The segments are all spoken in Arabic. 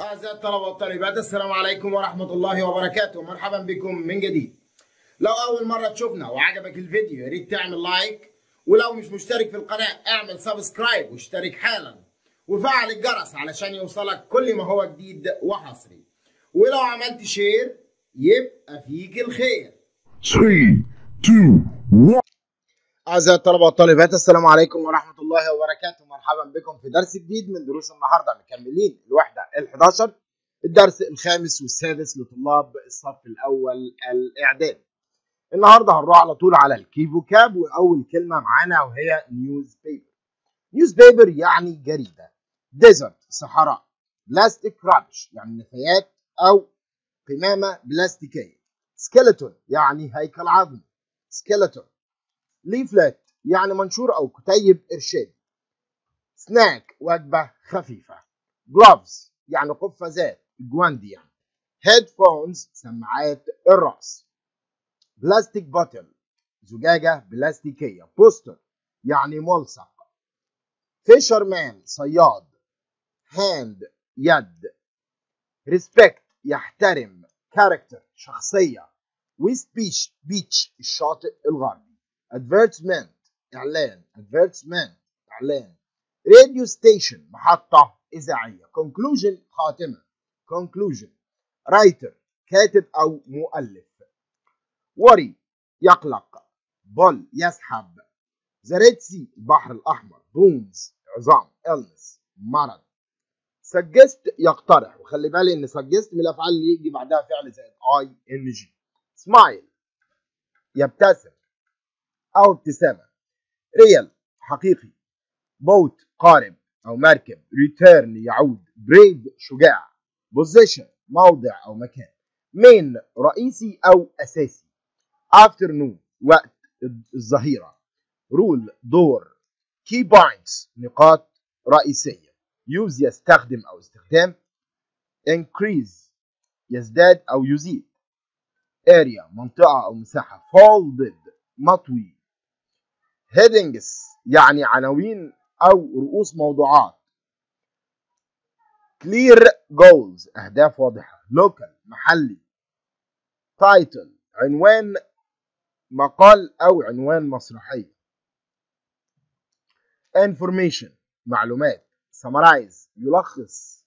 أعزائي الطلبة والطالبات السلام عليكم ورحمة الله وبركاته. مرحبا بكم من جديد. لو أول مرة تشوفنا وعجبك الفيديو يا ريت تعمل like. ولو مش مشترك في القناة اعمل subscribe واشترك حالا. وفعل الجرس علشان يوصلك كل ما هو جديد وحصري. ولو عملت share يبقى فيك الخير. 3, 2, 1. أعزائي الطلبة والطالبات السلام عليكم ورحمة الله وبركاته. مرحبا بكم في درس جديد من دروس النهاردة. مكملين الوحدة ال 11 الدرس الخامس والسادس لطلاب الصف الأول الإعدادي. النهاردة هنروح على طول على ال key vocab وأول كلمة معانا وهي newspaper newspaper يعني جريدة. desert صحراء. plastic rubbish يعني نفايات أو قمامة بلاستيكية. skeleton يعني هيكل عظمي. skeleton leaflet يعني منشور أو كتيب ارشادي سناك وجبة خفيفة. gloves يعني قفازات جوانتي يعني. headphones سماعات الرأس. plastic bottle زجاجة بلاستيكية. poster يعني ملصق. fisherman صياد. hand يد. respect يحترم. character شخصية. West Beach الشاطئ الغربي. advertisement إعلان. advertisement إعلان. radio station محطة إذاعية. conclusion خاتمة. كونكلوجن writer كاتب أو مؤلف. worry يقلق. pull يسحب. the Red Sea البحر الأحمر. bones عظام. illness مرض. suggest يقترح. وخلي بالي إن suggest من الأفعال اللي يجي بعدها فعل زائد جي سمايل يبتسم. أو ابتسامة. real حقيقي. boat قارب. أو مركب. return يعود. brave شجاع. position موضع أو مكان. main رئيسي أو أساسي. afternoon وقت الظهيرة. role دور. key points نقاط رئيسية. use يستخدم أو استخدام. increase يزداد أو يزيد. اريا منطقة أو مساحة. folded مطوي. Headings يعني عناوين أو رؤوس موضوعات. Clear goals أهداف واضحة. Local محلي. Title عنوان مقال أو عنوان مسرحية. Information معلومات. Summarize يلخص.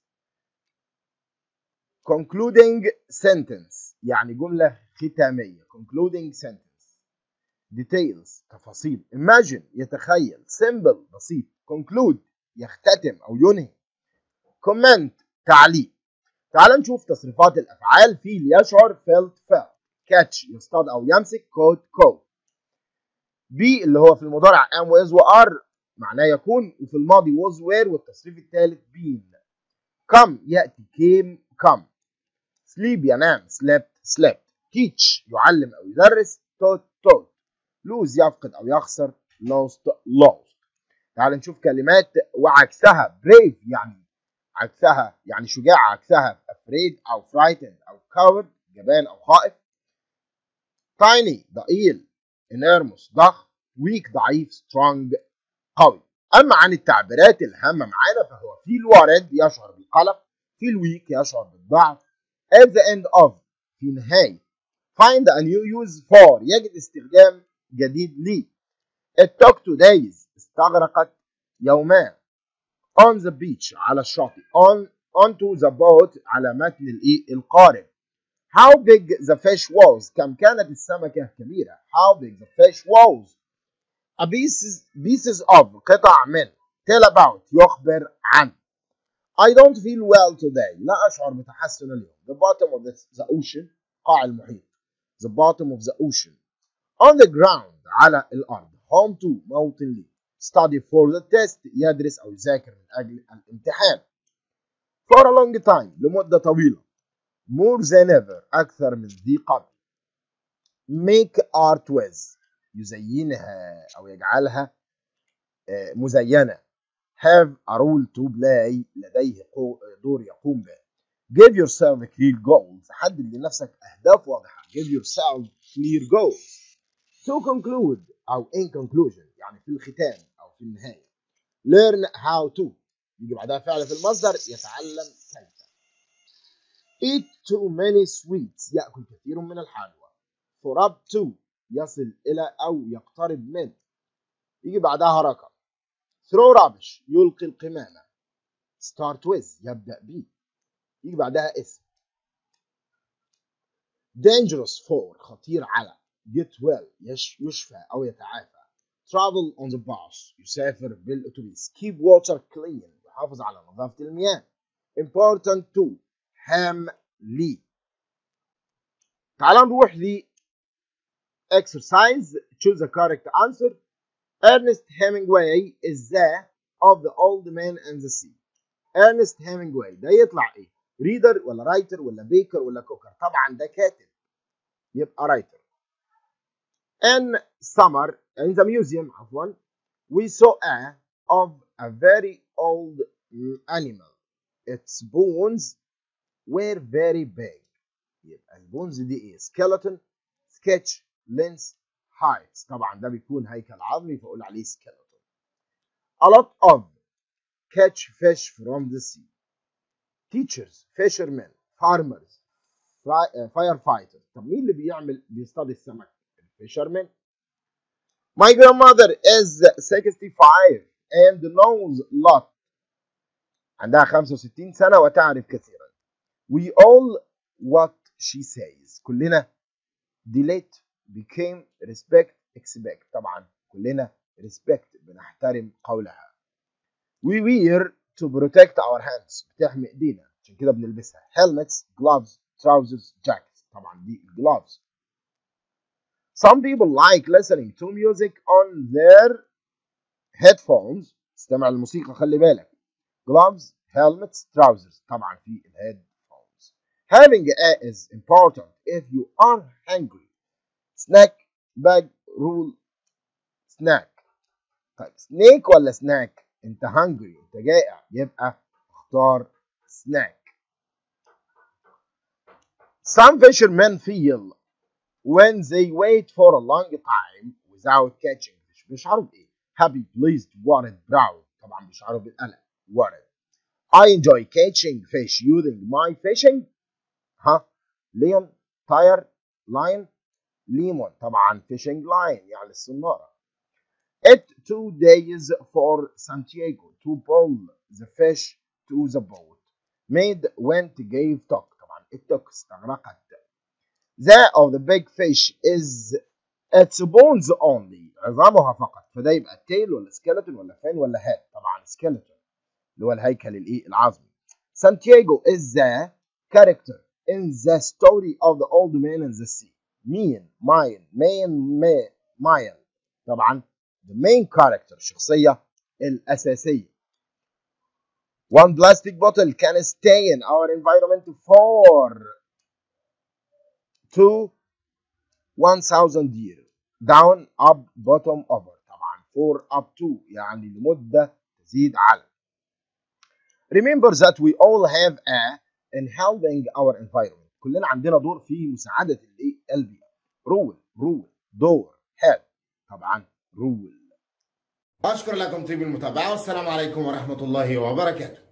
Concluding sentence يعني جملة ختامية. Concluding sentence. Details تفاصيل imagine يتخيل simple بسيط conclude يختتم أو ينهي. comment تعليق. تعال نشوف تصريفات الأفعال feel يشعر felt felt. catch يصطاد أو يمسك caught caught be اللي هو في المضارع am was و are معناه يكون وفي الماضي was were والتصريف الثالث been. come يأتي came come. sleep ينام slept slept. teach يعلم أو يدرس. taught lose يفقد أو يخسر lost lost. تعال نشوف كلمات وعكسها brave يعني عكسها يعني شجاع عكسها. afraid أو frightened أو coward جبان أو خائف. tiny ضئيل. enormous ضخم. weak ضعيف strong قوي. أما عن التعبيرات الهامة معانا فهو في الوارد يشعر بالقلق في الويك يشعر بالضعف. at the end of في نهاية. find a new use for يجد استخدام جديد took two days استغرقت يومان on the beach على الشاطئ on onto the boat على متن الايه القارب how big the fish was كم كانت السمكة كبيرة how big the fish was a pieces, pieces of قطع من tell about يخبر عن I don't feel well today لا أشعر بتحسن اليوم the bottom of the, the ocean قاع المحيط the bottom of the ocean on the ground على الأرض home to موطن لي study for the test يدرس أو يذاكر من أجل الامتحان for a long time لمدة طويلة more than ever أكثر من ذي قبل make art with يزينها أو يجعلها مزينة have a role to play لديه دور يقوم به give yourself clear goals حدد لنفسك أهداف واضحة give yourself clear goals to conclude أو in conclusion يعني في الختام أو في النهاية. Learn how to. يجي بعدها فعل في المصدر يتعلم كيف eat too many sweets. يأكل كثير من الحلوى. For up to. يصل إلى أو يقترب من. يجي بعدها رقم. Throw rubbish. يلقي القمامة. Start with. يبدأ ب يجي بعدها اسم. Dangerous. for خطير. على. Get well يش يشفى أو يتعافى travel on the bus يسافر بالأتوبيس keep water clean يحافظ على نظافة المياه important to هام لي تعال نروح ل exercise choose the correct answer Ernest Hemingway is the of the old man and the sea Ernest Hemingway ده يطلع إيه ريدر ولا رايتر ولا بيكر ولا كوكر طبعا ده كاتب يبقى رايتر in summer in the museum عفوا we saw a of a very old animal its bones were very big يبقى البونز دي ايه skeleton sketch lens height طبعا ده بيكون هيكل عظمي فاقول عليه skeleton a lot of catch fish from the sea teachers fishermen farmers firefighters طب مين اللي بيعمل بيصطاد السمك الفيشرمان My grandmother is 65 and knows lot عندها 65 سنة وتعرف كثيرا We all what she says كلنا delete became respect expect طبعا كلنا respect بنحترم قولها We wear to protect our hands بتحمي ايدينا عشان كده بنلبسها helmets gloves trousers jackets طبعا دي gloves Some people like listening to music on their headphones استمع للموسيقى خلي بالك gloves helmets trousers طبعا في headphones having a is important if you are hungry snack bag rule snack طيب snake ولا snack انت hungry انت جائع يبقى اختار snack some fishermen feel when they wait for a long time without catching fish بيشعروا بايه؟ happy pleased worried proud طبعا بيشعروا بالقلق worried I enjoy catching fish using my fishing ها leon tire line lemon طبعا fishing line يعني الصنارة it two days for Santiago to pull the fish to the boat made went gave talk طبعا it took استغرقت the of the big fish is its bones only عظامها فقط فده يبقى tail ولا skeleton ولا fin ولا head طبعا skeleton اللي هو الهيكل الايه العظمي Santiago is the character in the story of the old man and the sea مين ماين مين ماين طبعا the main character الشخصية الأساسية one plastic bottle can stay in our environment for to 1000 year down up bottom over. طبعا for up to يعني لمدة تزيد على. Remember that we all have a in helping our environment. كلنا عندنا دور في مساعدة البيئة رول رول دور help طبعا رول أشكر لكم طيب المتابعة. والسلام عليكم ورحمة الله وبركاته.